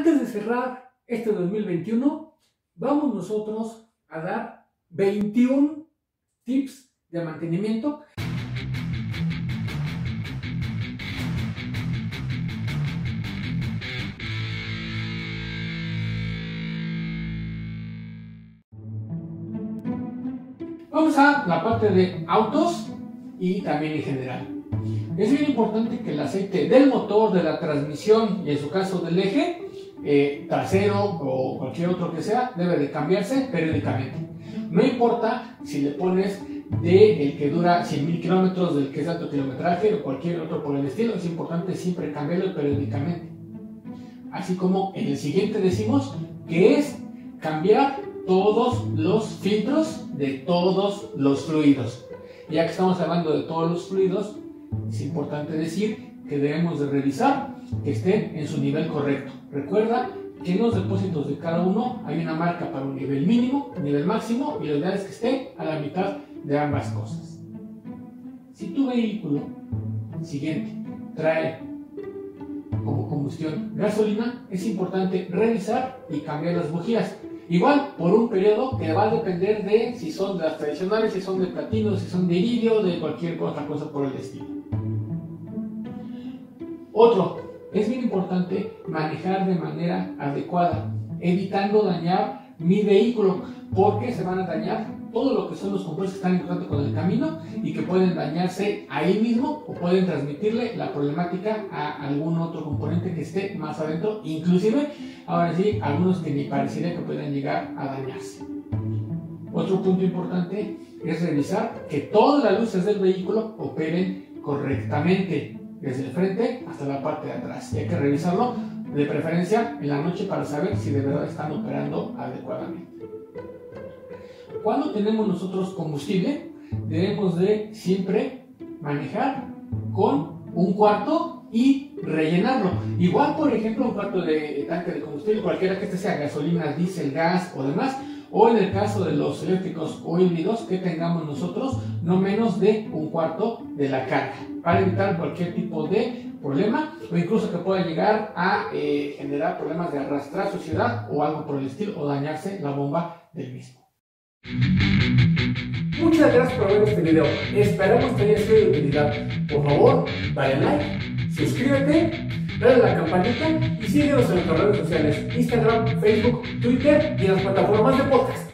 Antes de cerrar este 2021, vamos nosotros a dar 21 tips de mantenimiento. Vamos a la parte de autos y también en general. Es bien importante que el aceite del motor, de la transmisión y en su caso del eje, eh, trasero o cualquier otro que sea, debe de cambiarse periódicamente. No importa si le pones de el que dura 100.000 kilómetros, del que es alto kilometraje o cualquier otro por el estilo, es importante siempre cambiarlo periódicamente. Así como en el siguiente decimos que es cambiar todos los filtros de todos los fluidos. Ya que estamos hablando de todos los fluidos, es importante decir que debemos de revisar estén en su nivel correcto. Recuerda que en los depósitos de cada uno hay una marca para un nivel mínimo, nivel máximo y la idea es que esté a la mitad de ambas cosas. Si tu vehículo, siguiente, trae como combustión gasolina, es importante revisar y cambiar las bujías. Igual por un periodo que va a depender de si son de las tradicionales, si son de platino, si son de iridio, de cualquier otra cosa por el estilo. Otro, es bien importante manejar de manera adecuada, evitando dañar mi vehículo, porque se van a dañar todo lo que son los compuestos que están en contacto con el camino y que pueden dañarse ahí mismo o pueden transmitirle la problemática a algún otro componente que esté más adentro, inclusive ahora sí, algunos que ni parecería que puedan llegar a dañarse. Otro punto importante es revisar que todas las luces del vehículo operen correctamente desde el frente hasta la parte de atrás. Y hay que revisarlo de preferencia en la noche para saber si de verdad están operando adecuadamente. Cuando tenemos nosotros combustible, debemos de siempre manejar con un cuarto y rellenarlo. Igual, por ejemplo, un cuarto de tanque de combustible, cualquiera que este sea gasolina, diésel, gas o demás, o en el caso de los eléctricos o híbridos, que tengamos nosotros no menos de un cuarto de la carga, para evitar cualquier tipo de problema o incluso que pueda llegar a eh, generar problemas de arrastrar suciedad o algo por el estilo o dañarse la bomba del mismo. Muchas gracias por ver este video. Esperamos que haya sido de utilidad. Por favor, dale like, suscríbete, dale la campanita y síguenos en nuestras redes sociales, Instagram, Facebook, Twitter y en las plataformas de podcast.